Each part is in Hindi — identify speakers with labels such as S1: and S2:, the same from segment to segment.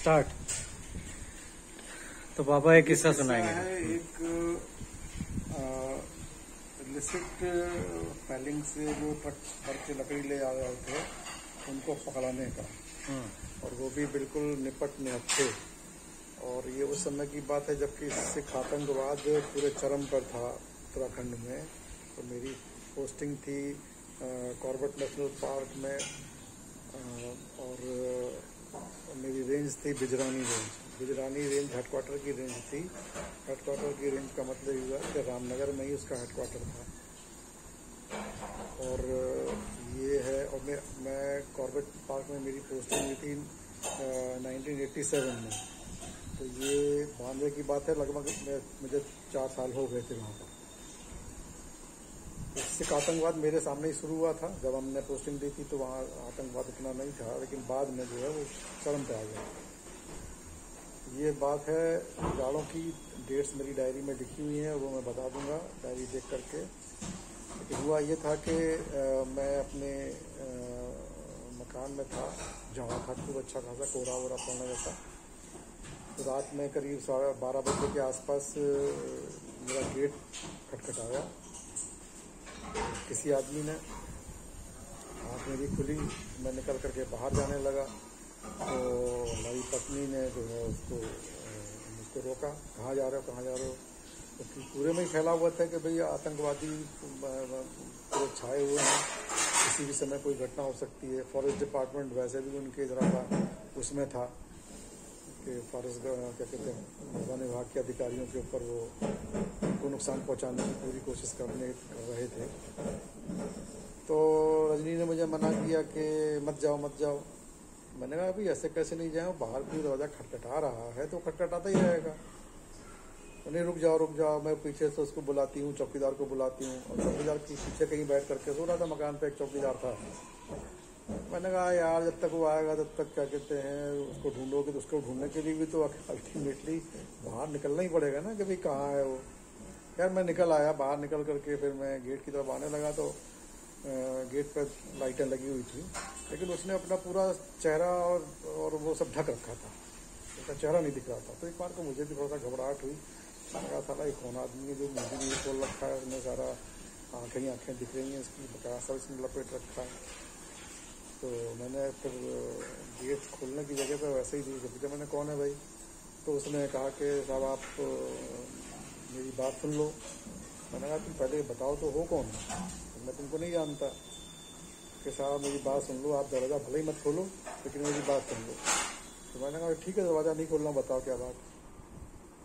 S1: स्टार्ट तो बाबा एक किस्सा सुनाएँगे।
S2: एक लिसिट पैलिंग से जो ट्रक भर के लकड़ी ले आ रहे थे उनको पकड़ाने का।
S1: हम्म,
S2: और वो भी बिल्कुल निपट निहत्थे और ये उस समय की बात है जबकि सिख आतंकवाद पूरे चरम पर था उत्तराखंड में। तो मेरी पोस्टिंग थी कॉर्बेट नेशनल पार्क में अ, और अ, मेरी रेंज थी Bijrani range Bijrani range headquarter की रेंज थी. हेडक्वार्टर की रेंज का मतलब हुआ कि रामनगर में ही उसका हेडक्वार्टर था. और ये है और मैं मैं कॉर्बेट पार्क में मेरी पोस्टिंग हुई थी नाइनटीन एट्टी सेवन में. तो ये बानवे की बात है लगभग मुझे चार साल हो गए थे वहाँ पर. सिख आतंकवाद मेरे सामने ही शुरू हुआ था। जब हमने पोस्टिंग दी थी तो वहाँ आतंकवाद इतना नहीं था लेकिन बाद में जो है वो चरम पे आ गया। ये बात है जाड़ों की डेट्स मेरी डायरी में लिखी हुई है वो मैं बता दूँगा डायरी देख करके। लेकिन हुआ ये था कि मैं अपने अ, मकान में था जहाँ था खूब अच्छा खासा कोहरा वोरा पड़ने जैसा। तो रात में करीब साढ़े बारह बजे के आसपास मेरा गेट खटखटाया। किसी आदमी ने आँख मेरी खुली, मैं निकल करके बाहर जाने लगा। तो हमारी पत्नी ने जो है उसको मुझको रोका। कहाँ जा रहे हो, कहाँ जा रहे हो? तो पूरे में ही फैला हुआ था कि भाई, आतंकवादी पूरे छाए हुए हैं। किसी भी समय कोई घटना हो सकती है। फॉरेस्ट डिपार्टमेंट वैसे भी उनके जरा उसमें था। कि फॉरेस्ट क्या कहते हैं वन विभाग के अधिकारियों के ऊपर वो, उनको नुकसान पहुँचाने की पूरी कोशिश करने, कर रहे थे। तो रजनी ने मुझे मना किया कि मत जाओ मत जाओ। मैंने कहा, अभी ऐसे कैसे नहीं जाओ बाहर भी दरवाज़ा खटखटा रहा है तो खटखटाता ही रहेगा। तो नहीं, रुक जाओ रुक जाओ। मैं पीछे से उसको बुलाती हूँ, चौकीदार को बुलाती हूँ और चौकीदार के पीछे कहीं बैठ करके सो रहा था मकान पे, एक चौकीदार था। मैंने कहा, यार, जब तक वो आएगा, तब तक क्या कहते हैं, उसको ढूंढोगे तो उसको ढूँढने के लिए भी तो अल्टीमेटली बाहर निकलना ही पड़ेगा ना, कि भाई कहाँ है वो। यार, मैं निकल आया बाहर निकल करके, फिर मैं गेट की तरफ़ आने लगा तो गेट पर लाइटें लगी हुई थी। लेकिन उसने अपना पूरा चेहरा और और वो सब ढक रखा था। उसका चेहरा नहीं दिख रहा था। तो एक बार तो मुझे भी थोड़ा सा घबराहट हुई। मैंने कहा था एक कौन आदमी है जो मुझे भी खोल रखा है? उसने सारा आँखें ही आँखें दिख रही हैं, इसकी बकाया सब इसने लपेट रखा है। तो मैंने फिर गेट खोलने की जगह पर वैसे ही से पूछा मैंने कौन है भाई? तो उसने कहा कि, साहब, आप मेरी बात सुन लो। मैंने कहा, तुम पहले बताओ तो हो कौन? तो मैं तुमको नहीं जानता कि, साहब, मेरी बात सुन लो। आप दरवाज़ा भले ही मत खोलो, लेकिन मेरी बात सुन लो। तो मैंने कहा, ठीक है, दरवाज़ा नहीं खोलना, बताओ क्या बात?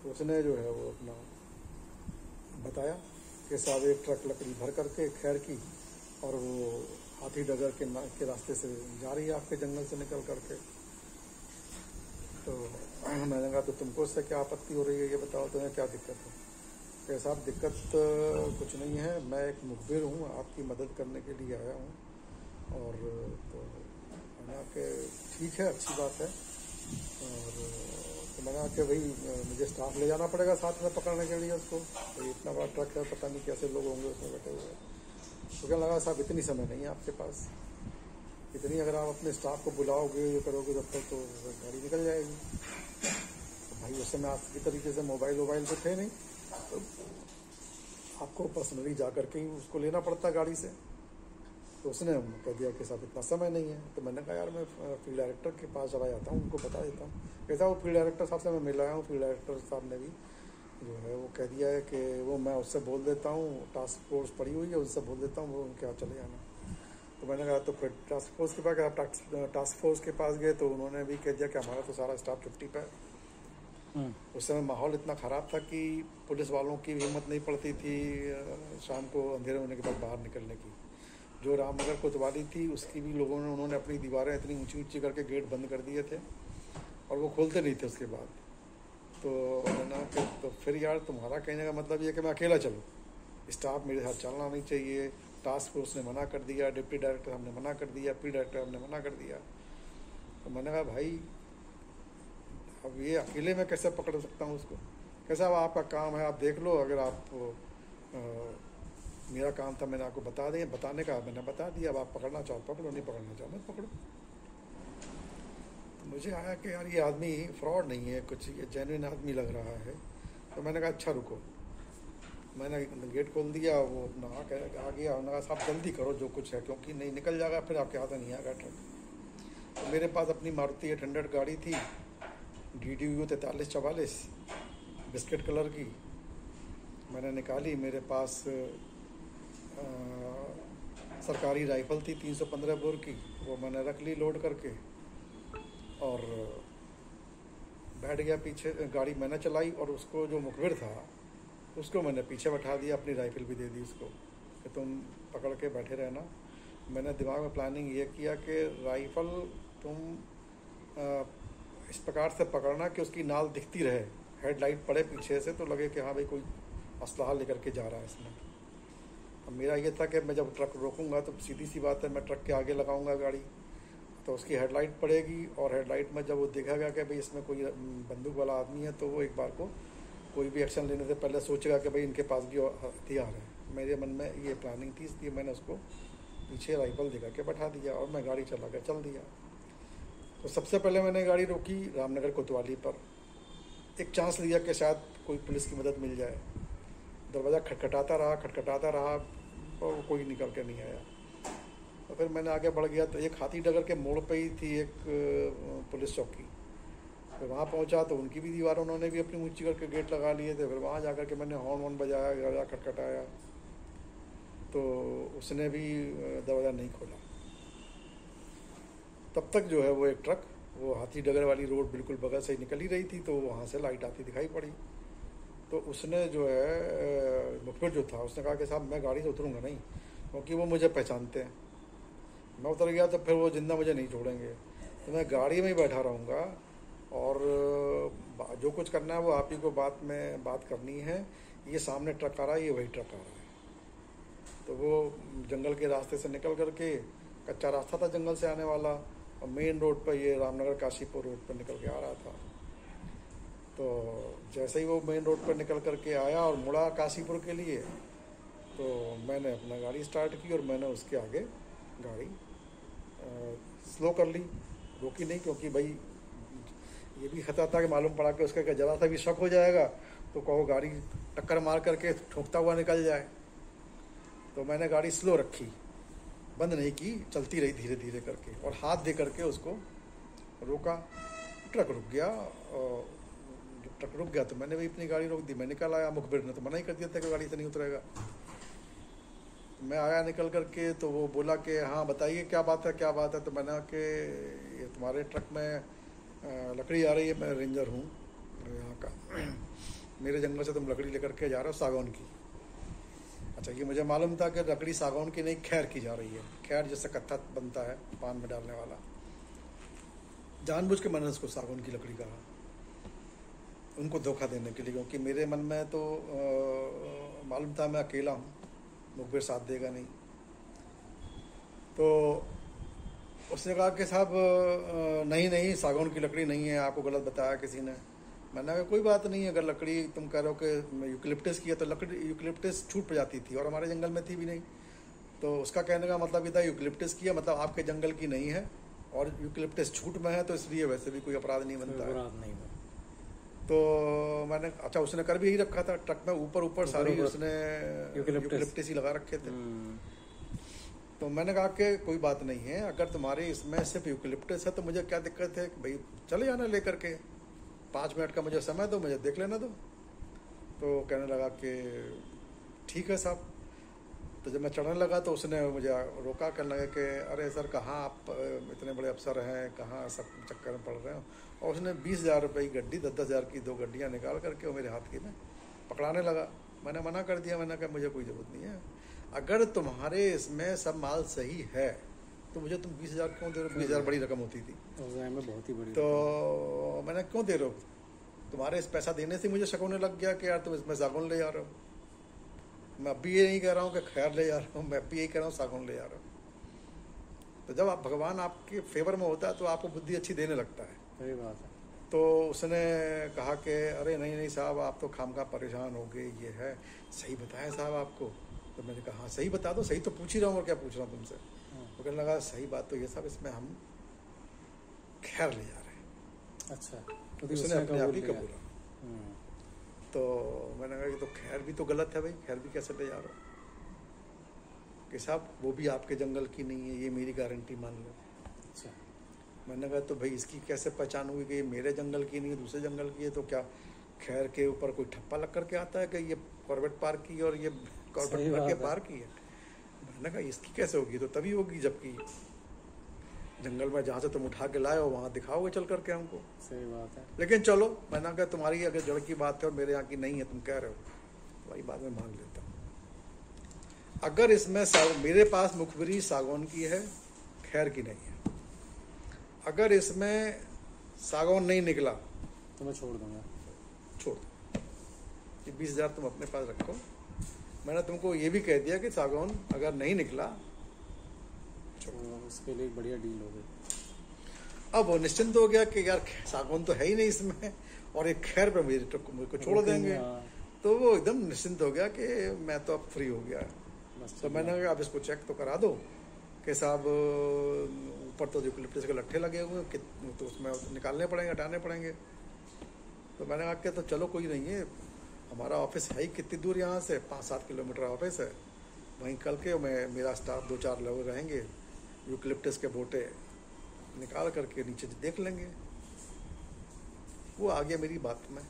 S2: तो उसने जो है वो अपना बताया कि साहब, एक ट्रक लकड़ी भर करके खैर की और वो हाथी डगर के के रास्ते से जा रही है आपके जंगल से निकल करके। तो मैंने कहा तो तुमको इससे क्या आपत्ति हो रही है? ये बताओ तुम्हें क्या दिक्कत है? कि साहब दिक्कत अ, कुछ नहीं है। मैं एक मुखबिर हूँ। आपकी मदद करने के लिए आया हूँ। और तो मैंने ठीक है अच्छी बात है। और तो मैंने कि भाई मुझे स्टाफ ले जाना पड़ेगा साथ में पकड़ने के लिए उसको। तो इतना बड़ा ट्रक है पता नहीं कैसे लोग होंगे उसमें बैठे हुए। तो कहने लगा, साहब, इतनी समय नहीं है आपके पास। इतनी अगर आप अपने स्टाफ को बुलाओगे, ये करोगे, तब तक तो गाड़ी निकल जाएगी। तो भाई, उस समय आज की तरीके से मोबाइल वोबाइल तो थे नहीं। तो आपको पर्सनली जा करके ही उसको लेना पड़ता गाड़ी से। तो उसने कह दिया कि, साहब, इतना समय नहीं है। तो मैंने कहा, यार, मैं फ़ील्ड डायरेक्टर के पास चला जाता हूँ उनको बता देता हूँ। कैसा वो फ़ील्ड डायरेक्टर साहब से मैं मिल आया हूँ फ़ील्ड डायरेक्टर साहब ने भी। जो है वो कह दिया है कि वो मैं उससे बोल देता हूँ टास्क फोर्स पड़ी हुई है उससे बोल देता हूँ वो उनके यहाँ चले जाना तो मैंने कहा तो फिर टास्क फोर्स के पास आप टास्क फोर्स के पास गए तो उन्होंने भी कह दिया कि हमारा तो सारा स्टाफ छुट्टी पर है।
S1: हम्म,
S2: उस समय माहौल इतना ख़राब था कि पुलिस वालों की हिम्मत नहीं पड़ती थी शाम को अंधेरे होने के बाद बाहर निकलने की। जो रामनगर कोतवाली थी उसकी भी लोगों ने उन्होंने अपनी दीवारें इतनी ऊँची ऊँची करके गेट बंद कर दिए थे और वो खोलते नहीं थे उसके बाद। तो कहा कि तो फिर यार तुम्हारा कहने का मतलब ये कि मैं अकेला चलूँ। स्टाफ मेरे साथ चलना नहीं चाहिए। टास्क फोर्स ने मना कर दिया डिप्टी डायरेक्टर हमने मना कर दिया पी डायरेक्टर हमने मना कर दिया। तो मैंने कहा भाई अब ये अकेले में कैसे पकड़ सकता हूँ उसको? कैसा अब आपका काम है आप देख लो अगर आप अ, मेरा काम था मैंने आपको बता दिया बताने का मैंने बता दिया अब आप पकड़ना चाहो पकड़ो नहीं पकड़ना चाहो मत पकड़ो। मुझे आया कि यार ये आदमी फ्रॉड नहीं है कुछ ये जेन्युइन आदमी लग रहा है। तो मैंने कहा अच्छा रुको। मैंने गेट खोल दिया वो अपना आ आ गया उन्होंने कहा साहब जल्दी करो जो कुछ है क्योंकि नहीं निकल जाएगा फिर आपके हाथ नहीं आएगा ट्रक तो मेरे पास अपनी मारुति एट हंड्रेड गाड़ी थी डी डी यू तैंतालीस चवालीस बिस्किट कलर की। मैंने निकाली मेरे पास अ, सरकारी राइफल थी 315 बोर की वो मैंने रख ली लोड करके। और बैठ गया पीछे गाड़ी मैंने चलाई और उसको जो मुखबिर था उसको मैंने पीछे बैठा दिया अपनी राइफल भी दे दी उसको कि तुम पकड़ के बैठे रहना। मैंने दिमाग में प्लानिंग ये किया कि राइफल तुम अ, इस प्रकार से पकड़ना कि उसकी नाल दिखती रहे। हेडलाइट पड़े पीछे से तो लगे कि हाँ भाई कोई असलाह लेकर के जा रहा है इसमें। मेरा ये था कि मैं जब ट्रक रोकूँगा तो सीधी सी बात है मैं ट्रक के आगे लगाऊँगा गाड़ी। तो उसकी हेडलाइट पड़ेगी और हेडलाइट में जब वो देखा गया कि भाई इसमें कोई बंदूक वाला आदमी है तो वो एक बार को कोई भी एक्शन लेने से पहले सोचेगा कि भाई इनके पास भी हथियार है। मेरे मन में ये प्लानिंग थी, इसलिए मैंने उसको पीछे राइफल दिखा के बैठा दिया और मैं गाड़ी चला कर चल दिया। तो सबसे पहले मैंने गाड़ी रोकी रामनगर कोतवाली पर। एक चांस लिया कि शायद कोई पुलिस की मदद मिल जाए। दरवाज़ा खटखटाता रहा खटखटाता रहा, और कोई निकल के नहीं आया। तो फिर मैंने आगे बढ़ गया तो एक हाथी डगर के मोड़ पे ही थी एक पुलिस चौकी। फिर वहाँ पहुँचा तो उनकी भी दीवार उन्होंने भी अपनी ऊँची करके गेट लगा लिए थे। फिर वहाँ जाकर के मैंने हॉर्न वॉर्न बजाया दरवाज़ा खटखटाया तो उसने भी दरवाज़ा नहीं खोला। तब तक जो है वो एक ट्रक, वो हाथी डगर वाली रोड बिल्कुल बगल से ही निकल ही रही थी तो वहाँ से लाइट आती दिखाई पड़ी। तो उसने जो है मुखबिर जो था, उसने कहा कि साहब, मैं गाड़ी से उतरूँगा नहीं, क्योंकि वो मुझे पहचानते हैं। मैं उतर गया तो फिर वो ज़िंदा मुझे नहीं छोड़ेंगे। तो मैं गाड़ी में ही बैठा रहूँगा और जो कुछ करना है वो आप ही को बात में बात करनी है। ये सामने ट्रक आ रहा है, ये वही ट्रक आ रहा है। तो वो जंगल के रास्ते से निकल करके कच्चा रास्ता था जंगल से आने वाला और मेन रोड पर ये रामनगर काशीपुर रोड पर निकल के आ रहा था। तो जैसे ही वो मेन रोड पर निकल करके आया और मुड़ा काशीपुर के लिए तो मैंने अपना गाड़ी स्टार्ट की और मैंने उसके आगे गाड़ी स्लो कर ली, रोकी नहीं क्योंकि भाई, ये भी खतरा था कि मालूम पड़ा कि उसका जरा सा भी शक हो जाएगा तो कहो गाड़ी टक्कर मार करके ठोकता हुआ निकल जाए। तो मैंने गाड़ी स्लो रखी, बंद नहीं की, चलती रही धीरे धीरे करके, और हाथ दे करके उसको रोका। ट्रक रुक गया जब ट्रक रुक गया तो मैंने भी अपनी गाड़ी रोक दी मैं निकल आया मुखबिर ने तो मना ही कर दिया था कि गाड़ी से नहीं उतरेगा। मैं आया निकल करके तो वो बोला कि हाँ बताइए, क्या बात है, क्या बात है? तो मैंने कि, ये तुम्हारे ट्रक में लकड़ी आ रही है, मैं रेंजर हूँ, यहाँ का। मेरे जंगल से तुम लकड़ी लेकर के जा रहे हो सागौन की। अच्छा ये मुझे मालूम था कि लकड़ी सागौन की नहीं, खैर की जा रही है। खैर जैसे कत्था बनता है, पान में डालने वाला। जानबूझ के मैंने उसको सागौन की लकड़ी कहा, उनको धोखा देने के लिए, क्योंकि मेरे मन में तो मालूम था मैं अकेला हूँ। मुखबिर साथ देगा नहीं। तो उसने कहा कि साहब नहीं नहीं, सागौन की लकड़ी नहीं है, आपको गलत बताया किसी ने। मैंने कहा, कोई बात नहीं, अगर लकड़ी तुम कह रहे हो कि यूकलिप्टस की है तो लकड़ी यूकलिप्टस छूट पर जाती थी और हमारे जंगल में थी भी नहीं। तो उसका कहने का मतलब ये था यूकलिप्टस की है मतलब आपके जंगल की नहीं है और यूकलिप्टस छूट में है तो इसलिए वैसे भी कोई अपराध नहीं बनता
S1: नहीं।
S2: तो मैंने अच्छा उसने कर भी यही रखा था ट्रक में ऊपर ऊपर सारी। उसने
S1: यूकेलिप्टस।
S2: ही लगा रखे थे
S1: हम्म,
S2: तो मैंने कहा कि कोई बात नहीं है अगर तुम्हारे इसमें सिर्फ़ यूकेलिप्टस है तो मुझे क्या दिक्कत है कि भाई चले जाना लेकर के पाँच मिनट का मुझे समय दो मुझे देख लेना दो तो कहने लगा कि ठीक है साहब तो जब मैं चढ़ने लगा तो उसने मुझे रोका करने लगा कि अरे सर कहाँ आप इतने बड़े अफसर हैं कहाँ सब चक्कर में पड़ रहे हो? और उसने बीस हज़ार रुपये की गड्डी दस दस हज़ार की दो गड्डियाँ निकाल करके वो मेरे हाथ की में पकड़ाने लगा। मैंने मना कर दिया मैंने कहा मुझे कोई ज़रूरत नहीं है। अगर तुम्हारे इसमें सब माल सही है तो मुझे तुम बीस हज़ार क्यों दे रहे हो? बीस हज़ार बड़ी रकम होती थी।
S1: में बहुत ही बड़ी
S2: तो मैंने क्यों दे रहे हो? तुम्हारे इस पैसा देने से मुझे शक होने लग गया कि यार तुम इसमें सागौन ले जा रहे हो। मैं अब भी ये नहीं कह रहा हूँ कि खैर ले जा रहा हूँ मैं अब भी यही कह रहा हूँ सागौन ले जा रहा हूँ। तो जब आप भगवान आपके फेवर में होता है तो आपको बुद्धि अच्छी देने लगता है।
S1: सही बात है।
S2: तो उसने कहा कि अरे नहीं नहीं साहब आप तो खाम खा परेशान हो गए ये है। सही बताया साहब आपको? तो मैंने कहा हाँ सही बता दो सही तो पूछ ही रहा हूँ और क्या पूछ रहा हूँ तुमसे?
S1: हाँ।
S2: तो कहने लगा सही बात तो ये साहब इसमें हम खैर ले जा रहे हैं।
S1: अच्छा। ही
S2: उसने
S1: उसने
S2: अपने आप ही कबूला।
S1: हम्म,
S2: तो मैंने कहा कि तो खैर भी तो गलत है भाई खैर भी कैसे ले जा रहे हो? कि साहब वो भी आपके जंगल की नहीं है ये मेरी गारंटी मान लो।
S1: अच्छा।
S2: मैंने कहा तो भाई इसकी कैसे पहचान हुई कि ये मेरे जंगल की नहीं है दूसरे जंगल की है? तो क्या खैर के ऊपर कोई ठप्पा लग करके आता है कि ये कॉर्बेट पार्क की और ये कॉर्बेट पार्क के। पार्क की है? मैंने कहा इसकी कैसे होगी? तो तभी होगी जबकि जंगल में जहाँ से तुम उठा के लाए हो वहाँ दिखाओगे चल करके हमको।
S1: सही बात है।
S2: लेकिन चलो मैंने कहा तुम्हारी अगर जड़ की बात है और मेरे यहाँ की नहीं है तुम कह रहे हो। तो भाई बाद में मान लेता हूँ। अगर इसमें साग- मेरे पास मुखबरी सागौन की है खैर की नहीं है। अगर इसमें सागौन नहीं निकला
S1: तो मैं छोड़ दूँगा।
S2: छोड़ ये बीस हज़ार तुम अपने पास रखो। मैंने तुमको ये भी कह दिया कि सागौन अगर नहीं निकला
S1: तो उसके लिए बढ़िया डील हो गई।
S2: अब वो निश्चिंत हो गया कि यार सागौन तो है ही नहीं इसमें और एक खैर पे मेरे ट्रक को छोड़ देंगे। तो वो एकदम निश्चिंत हो गया कि मैं तो अब फ्री हो गया। तो मैंने कहा अब इसको चेक तो करा दो कि साहब ऊपर तो यूकलिप्टस के लट्ठे लगे हुए हैं, तो उसमें निकालने पड़ेंगे हटाने पड़ेंगे। तो मैंने कहा कि तो चलो कोई नहीं है हमारा ऑफ़िस है ही कितनी दूर यहाँ से पाँच सात किलोमीटर ऑफ़िस है। वहीं कल के मैं मेरा स्टाफ दो चार लोग रहेंगे। यूकलिप्टस के बोटे निकाल करके नीचे देख लेंगे। वो आ गया मेरी बात में।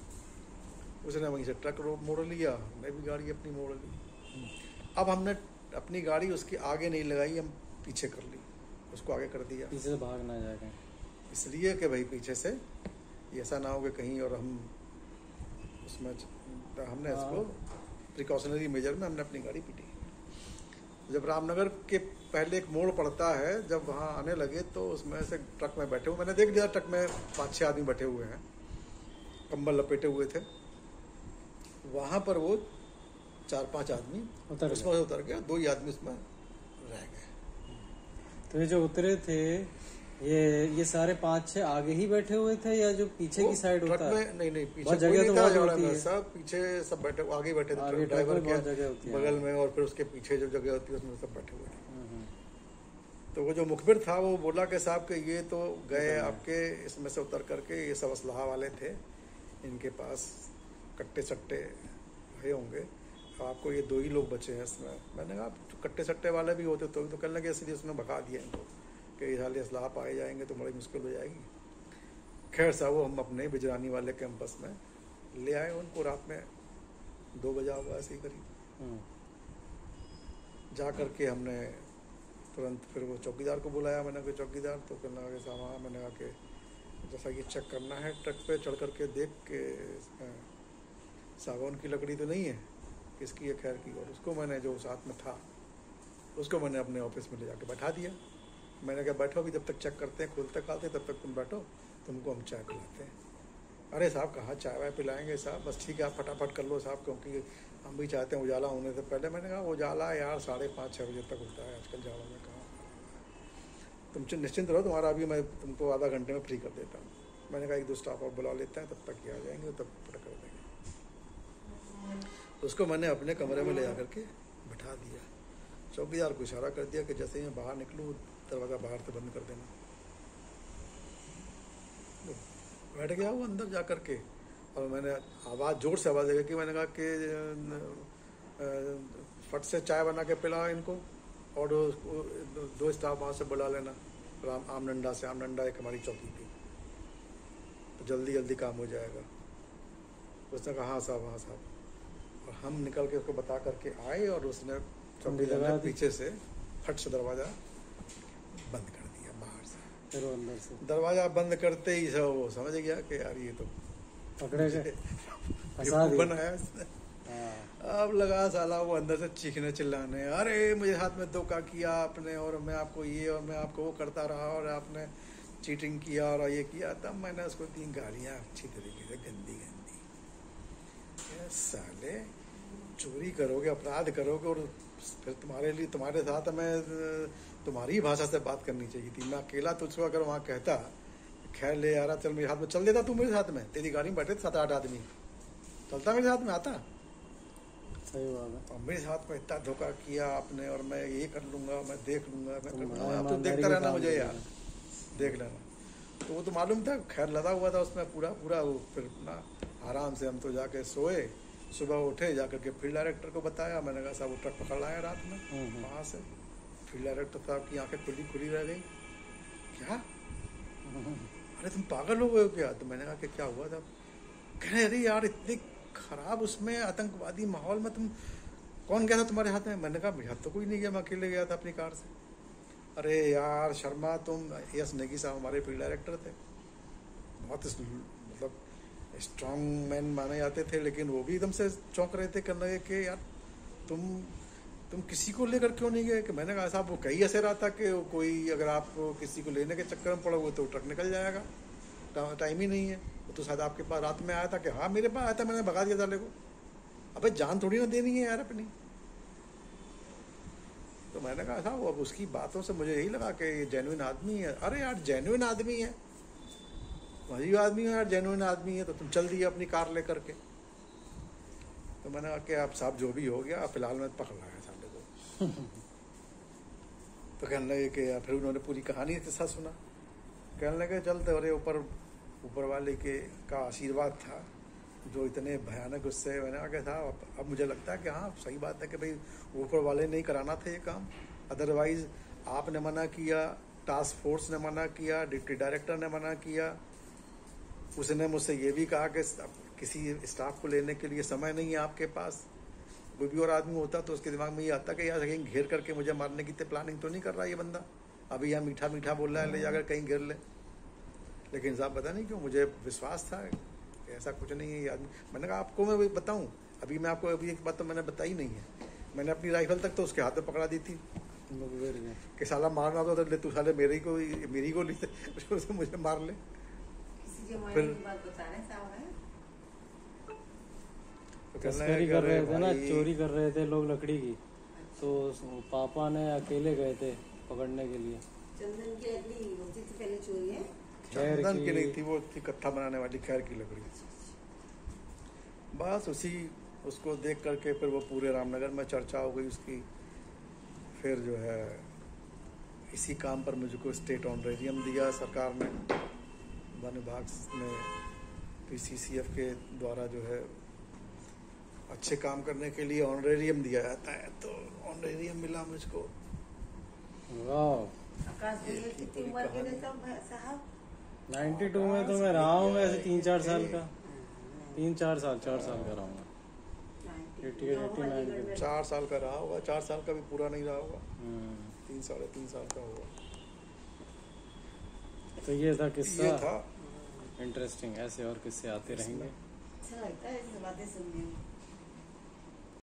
S2: उसने वहीं से ट्रक मोड़ लिया मैं भी गाड़ी अपनी मोड़ ली। अब हमने अपनी गाड़ी उसके आगे नहीं लगाई हम पीछे कर ली। उसको आगे कर दिया।
S1: पीछे से भाग ना जाए
S2: इसलिए कि भाई पीछे से ऐसा ना हो कि कहीं और हम उसमें हमने
S1: हाँ।
S2: इसको प्रिकॉशनरी मेजर में हमने अपनी गाड़ी पीटी। जब रामनगर के पहले एक मोड़ पड़ता है जब वहाँ आने लगे तो उसमें से ट्रक में बैठे हुए मैंने देख लिया ट्रक में पाँच छः आदमी बैठे हुए हैं कंबल लपेटे हुए थे। वहाँ पर वो चार पाँच आदमी
S1: उतर
S2: उसमें से उतर गया दो ही आदमी उसमें रह गए।
S1: तो ये जो उतरे थे ये ये सारे पाँच छह आगे ही बैठे हुए थे या जो पीछे की साइड होता है
S2: नहीं नहीं पीछे
S1: जगह तो बहुत होती है।
S2: सब पीछे सब बैठे आगे बैठे थे ड्राइवर के बगल। में और फिर उसके पीछे जो जगह होती है उसमें सब बैठे हुए थे
S1: हम्म, हम्म।
S2: तो वो जो मुखबिर था वो बोला कि साहब कि ये तो गए आपके इसमें से उतर करके ये सब असलाहा वाले थे इनके पास कट्टे सट्टे रहे होंगे तो आपको ये दो ही लोग बचे हैं इसमें मैंने कहा "तो कट्टे सट्टे वाले भी होते तो तो कहने लगे इसलिए उसने भगा दिया इनको कि ये साले असलाहा पाए जाएँगे तो बड़ी मुश्किल हो जाएगी। खैर साहब वो हम अपने बिजरानी वाले कैंपस में ले आए उनको रात में दो बजा हुआ ऐसे ही करीब
S1: हम्म,
S2: जा करके हमने तुरंत फिर वो चौकीदार को बुलाया मैंने कहा चौकीदार तो कहने लगा कि साहब हाँ मैंने कहा कि जैसा कि चेक करना है ट्रक पे चढ़ करके देख के सागौन की लकड़ी तो नहीं है किसकी है खैर की और उसको मैंने जो साथ में था उसको मैंने अपने ऑफ़िस में ले जाके बैठा दिया। मैंने कहा, बैठो अभी, जब तक चेक करते हैं खोलते खाते तब तक तुम बैठो, तुमको हम चाय पिलाते हैं। अरे साहब, कहाँ चाय वाय पिलाएँगे साहब? बस ठीक है, आप फटाफट कर लो साहब, क्योंकि हम भी चाहते हैं उजाला होने से पहले। मैंने कहा, उजाला यार, साढ़े पाँच छः बजे तक होता है, आजकल जाड़ों में कहाँ तुम निश्चिंत रहो, तुम्हारा अभी मैं तुमको आधा घंटे में फ्री कर देता हूँ। मैंने कहा, एक दो स्टाफ और बुला लेते हैं, तब तक ये आ जाएँगे, तब पता कर देंगे। उसको मैंने अपने कमरे में ले जा करके बैठा दिया। चौकीदार को इशारा कर दिया कि जैसे ही मैं बाहर निकलूँ दरवाज़ा बाहर से बंद कर देना। बैठ गया वो अंदर जा करके और मैंने आवाज़ ज़ोर से आवाज़ देगा कि मैंने कहा कि फट से चाय बना के पिलाओ इनको और दो स्टाफ वहाँ से बुला लेना। राम आम डंडा से आम डंडा एक हमारी चौकी थी तो जल्दी जल्दी काम हो जाएगा। उसने कहा हाँ साहब हाँ साहब। और हम निकल के उसको बता करके आए और उसने चौकीदार
S1: लगा
S2: ने पीछे से फट से दरवाज़ा बंद कर दिया बाहर से।
S1: फिर वो अंदर से।
S2: दरवाज़ा बंद करते ही सब वो समझ गया कि यार ये तो
S1: पकड़े गए।
S2: बनाया इसने।
S1: हाँ,
S2: अब लगा साला वो अंदर से चीखने चिल्लाने अरे मुझे हाथ में धोखा किया आपने और मैं आपको ये और मैं आपको वो करता रहा और आपने चीटिंग किया और ये किया तब मैंने उसको तीन गालियाँ अच्छी तरीके से गंदी गंदी। साले चोरी करोगे अपराध करोगे और फिर तुम्हारे लिए तुम्हारे साथ में तुम्हारी भाषा से बात करनी चाहिए थी। मैं अकेला तुझको अगर वहाँ कहता खैर ले आ रहा चल मेरे हाथ में चल देता तू मेरे साथ में। तेरी गाड़ी में बैठे सात आठ आदमी। चलता मेरे साथ में आता?
S1: सही बात है।
S2: और मेरे साथ में इतना धोखा किया आपने और मैं ये कर लूँगा मैं देख लूँगा मैं कर लूँगा। आप तो देखता रहना मुझे यार। देख लेना। तो वो तो मालूम था खैर लदा हुआ था उसमें पूरा पूरा वो फिर ना आराम से हम तो जाके सोए। सुबह उठे जाकर के फ़ील्ड डायरेक्टर को बताया। मैंने कहा साहब वो ट्रक पकड़ लाया रात में
S1: हम्म, हम्म।
S2: वहाँ से। फ़ील्ड डायरेक्टर साहब की आँखें खुली खुली रह गई। क्या? अरे तुम पागल हो गए हो क्या? तो मैंने कहा कि क्या हुआ था? कह रहे, अरे यार, इतने खराब उसमें आतंकवादी माहौल में तुम कौन गया था तुम्हारे हाथ में? मैंने कहा, मेरे हाथ तो कोई नहीं गया, मैं अकेले गया था अपनी कार से. अरे यार, शर्मा, तुम यस नेगी साहब हमारे फ़ील्ड डायरेक्टर थे। बहुत मतलब स्ट्रांग मैन माने जाते थे, लेकिन वो भी एकदम से चौंक रहे थे करने कि यार, तुम तुम किसी को लेकर क्यों नहीं गए? कि मैंने कहा, साहब, वो कहीं ऐसे रहा था कि कोई अगर आप किसी को लेने के चक्कर में पड़ोगे तो ट्रक निकल जाएगा। टाइम ही नहीं है। वो तो शायद आपके पास रात में आया था कि हाँ मेरे पास आया था, मैंने भगा दिया साले को अबे, जान थोड़ी ना देनी है यार अपनी। तो मैंने कहा, साहब, अब उसकी बातों से मुझे यही लगा कि ये जेनुइन आदमी है। अरे यार जेनुइन आदमी है। वही आदमी है यार जेनुइन आदमी है तो तुम चल दिए अपनी कार लेकर के। तो मैंने कहा कि आप साहब, जो भी हो गया, फ़िलहाल मैं पकड़ को तो कहने लगे कि फिर उन्होंने पूरी कहानी के साथ सुना। कहने लगे चलते अरे ऊपर ऊपर वाले के का आशीर्वाद था जो इतने भयानक उससे मैंने कि था अब, अब मुझे लगता है कि हाँ सही बात है कि भाई ऊपर वाले ने ही कराना था ये काम। अदरवाइज़ आपने मना किया टास्क फोर्स ने मना किया डिप्टी डायरेक्टर ने मना किया। उसने मुझसे ये भी कहा कि किसी स्टाफ को लेने के लिए समय नहीं है आपके पास। कोई भी और आदमी होता तो उसके दिमाग में ये आता कि यार कहीं घेर करके मुझे मारने की तो प्लानिंग तो नहीं कर रहा ये बंदा? अभी यहाँ मीठा मीठा बोल रहा है ले जाकर कहीं घेर ले। लेकिन साहब पता नहीं क्यों मुझे विश्वास था ऐसा कुछ नहीं है ये आदमी मैंने कहा आपको मैं बताऊँ? अभी मैं आपको अभी एक बात तो मैंने बताई नहीं है। मैंने अपनी राइफल तक तो उसके हाथ में पकड़ा दी थी। कि साला मारना तो ले तू साले मेरी को मेरी गोली से उसको मुझे मार ले। फिर-
S3: की बात बता रहे हैं साहब हैं
S2: तो कहने
S1: तस्करी कर रहे थे ना चोरी कर रहे थे लोग लकड़ी की। तो पापा ने अकेले गए थे पकड़ने के लिए।
S3: चंदन की लकड़ी होती थी पहले चोरी है।
S2: चंदन की
S1: की-
S2: नहीं थी वो थी कत्था बनाने वाली खैर की लकड़ी। बस उसी उसको देख करके फिर वो पूरे रामनगर में चर्चा हो गई उसकी। फिर जो है इसी काम पर मुझको स्टेट ऑनरेरियम दिया सरकार ने। वन विभाग ने पीसीसीएफ के द्वारा जो है अच्छे काम करने के लिए ऑनरेरियम दिया जाता है तो ऑनरेरियम मिला मुझको।
S3: साहब?
S1: 92 में तो मैं रहा हूँ ऐसे तीन चार साल का। तीन चार साल चार साल का रहा हूँ 88, 89 के।
S2: चार साल का रहा होगा चार साल का भी पूरा नहीं रहा होगा।
S1: हम्म,
S2: तीन साढ़े तीन साल का होगा।
S1: तो ये था
S2: ये
S1: किस्सा
S2: था।
S1: इंटरेस्टिंग ऐसे और किस्से आते रहेंगे।
S3: अच्छा लगता है ऐसी बातें सुनने में।